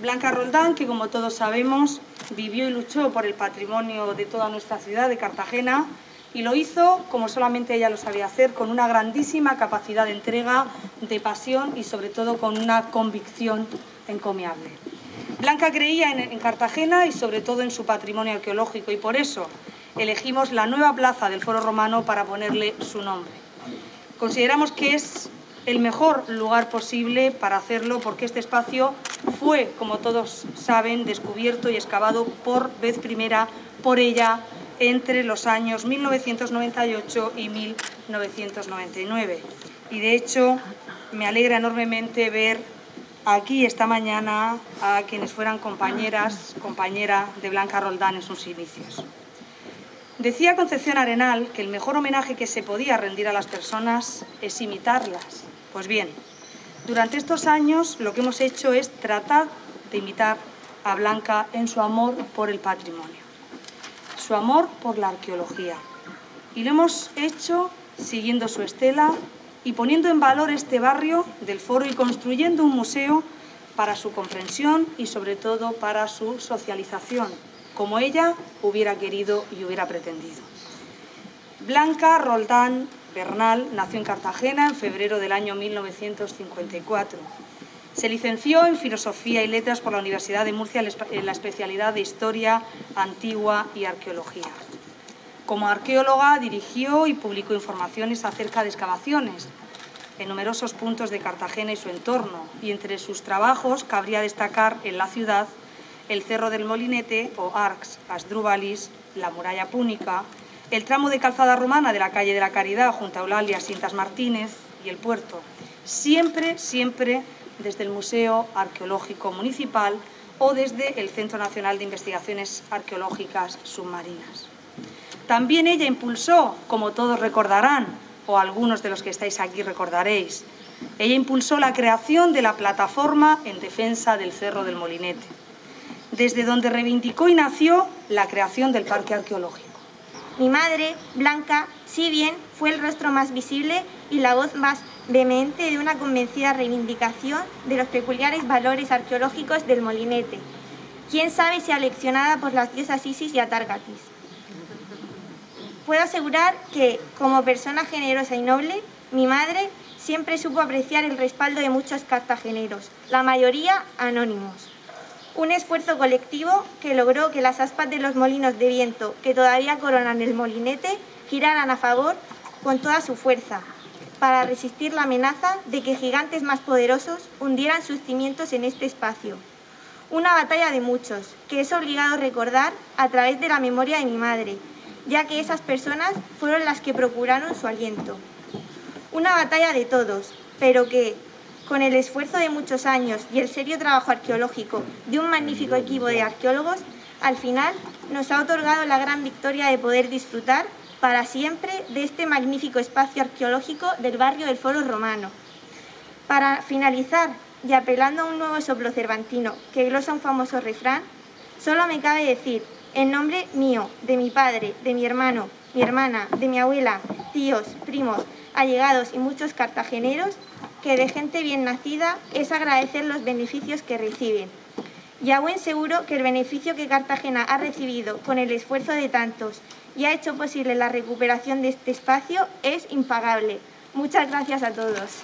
Blanca Roldán, que como todos sabemos, vivió y luchó por el patrimonio de toda nuestra ciudad de Cartagena y lo hizo como solamente ella lo sabía hacer, con una grandísima capacidad de entrega, de pasión y sobre todo con una convicción encomiable. Blanca creía en, Cartagena y sobre todo en su patrimonio arqueológico y por eso elegimos la nueva plaza del Foro Romano para ponerle su nombre. Consideramos que es el mejor lugar posible para hacerlo porque este espacio fue, como todos saben, descubierto y excavado por vez primera por ella entre los años 1998 y 1999. Y de hecho me alegra enormemente ver aquí esta mañana a quienes fueran compañeras, compañera de Blanca Roldán en sus inicios. Decía Concepción Arenal que el mejor homenaje que se podía rendir a las personas es imitarlas. Pues bien, durante estos años lo que hemos hecho es tratar de imitar a Blanca en su amor por el patrimonio, su amor por la arqueología. Y lo hemos hecho siguiendo su estela y poniendo en valor este barrio del foro y construyendo un museo para su comprensión y sobre todo para su socialización como ella hubiera querido y hubiera pretendido. Blanca Roldán Bernal nació en Cartagena en febrero del año 1954. Se licenció en Filosofía y Letras por la Universidad de Murcia en la especialidad de Historia Antigua y Arqueología. Como arqueóloga dirigió y publicó informaciones acerca de excavaciones en numerosos puntos de Cartagena y su entorno, y entre sus trabajos cabría destacar en la ciudad el Cerro del Molinete o Arx, Asdrúbalis, la Muralla Púnica, el tramo de calzada romana de la calle de la Caridad junto a Eulalia Sintas Martínez y el puerto. Siempre, siempre desde el Museo Arqueológico Municipal o desde el Centro Nacional de Investigaciones Arqueológicas Submarinas. También ella impulsó, como todos recordarán, o algunos de los que estáis aquí recordaréis, ella impulsó la creación de la plataforma en defensa del Cerro del Molinete desde donde reivindicó y nació la creación del Parque Arqueológico. Mi madre, Blanca, si bien fue el rostro más visible y la voz más vehemente de una convencida reivindicación de los peculiares valores arqueológicos del molinete, quién sabe si aleccionada por las diosas Isis y Atargatis. Puedo asegurar que, como persona generosa y noble, mi madre siempre supo apreciar el respaldo de muchos cartageneros, la mayoría anónimos un esfuerzo colectivo que logró que las aspas de los molinos de viento que todavía coronan el molinete giraran a favor con toda su fuerza, para resistir la amenaza de que gigantes más poderosos hundieran sus cimientos en este espacio. Una batalla de muchos, que es obligado recordar a través de la memoria de mi madre, ya que esas personas fueron las que procuraron su aliento. Una batalla de todos, pero que, con el esfuerzo de muchos años y el serio trabajo arqueológico de un magnífico equipo de arqueólogos, al final nos ha otorgado la gran victoria de poder disfrutar para siempre de este magnífico espacio arqueológico del barrio del Foro Romano. Para finalizar, y apelando a un nuevo soplo cervantino que glosa un famoso refrán, solo me cabe decir, en nombre mío, de mi padre, de mi hermano, mi hermana, de mi abuela, tíos, primos, allegados y muchos cartageneros, que de gente bien nacida es agradecer los beneficios que reciben. Y a buen seguro que el beneficio que Cartagena ha recibido con el esfuerzo de tantos y ha hecho posible la recuperación de este espacio es impagable. Muchas gracias a todos.